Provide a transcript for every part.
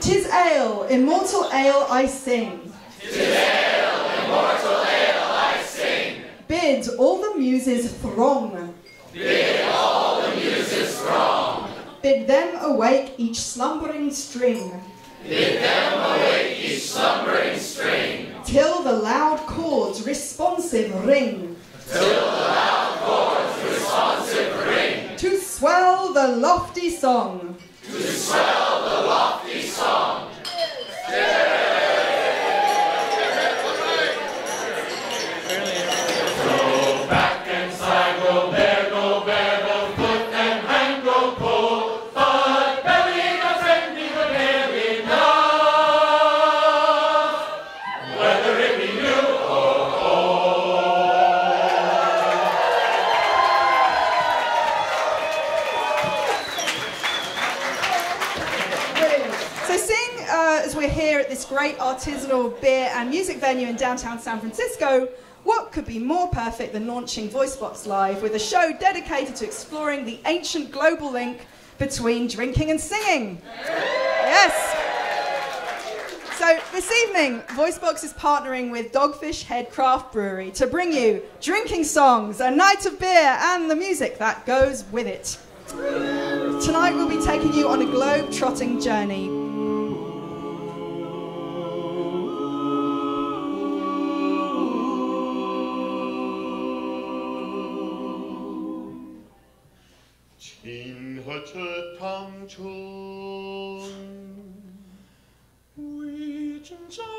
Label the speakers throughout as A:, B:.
A: Tis ale, immortal ale I sing.
B: Tis ale, immortal ale I sing.
A: Bid all the muses throng.
B: Bid all the muses throng.
A: Bid them awake each slumbering string.
B: Bid them awake each slumbering string.
A: Till the loud chords responsive ring.
B: Till the loud chords responsive ring.
A: To swell the lofty song.
B: To swell
A: So, seeing uh, as we're here at this great artisanal beer and music venue in downtown San Francisco, what could be more perfect than launching VoiceBox Live with a show dedicated to exploring the ancient global link between drinking and singing? Yes. So this evening, VoiceBox is partnering with Dogfish Head Craft Brewery to bring you drinking songs, a night of beer, and the music that goes with it. Tonight we'll be taking you on a globe-trotting journey.
C: 진허처 탐춘 위진자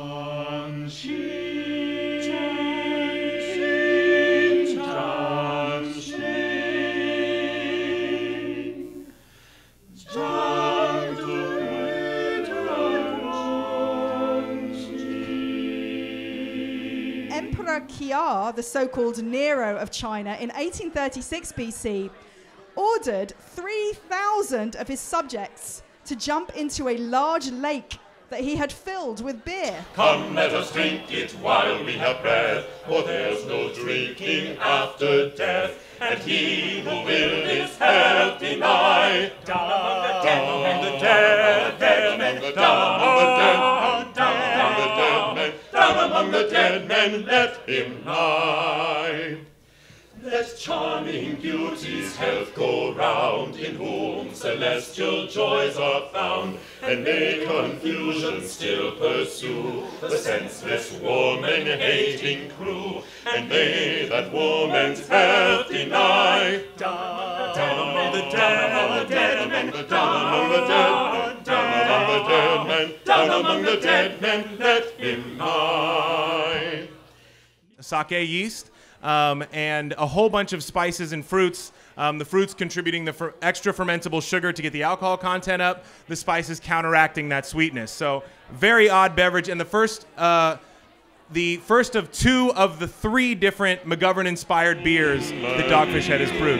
A: Emperor Kia, the so called Nero of China, in 1836 BC, ordered 3,000 of his subjects to jump into a large lake that he had filled with beer.
C: Come, let us drink it while we have breath, for there's no drinking after death. And he who will his health the dead men, let him lie. Let charming beauty's health go round, in whom celestial joys are found, and may confusion still pursue the senseless woman-hating crew, and may that woman's health deny. Down, down among the dead, dead men, down among the dead, down among the dead men, down among the dead men, let him lie.
D: Sake yeast, um, and a whole bunch of spices and fruits. Um, the fruits contributing the extra fermentable sugar to get the alcohol content up, the spices counteracting that sweetness. So, very odd beverage. And the first, uh, the first of two of the three different McGovern-inspired beers that Dogfish Head has brewed.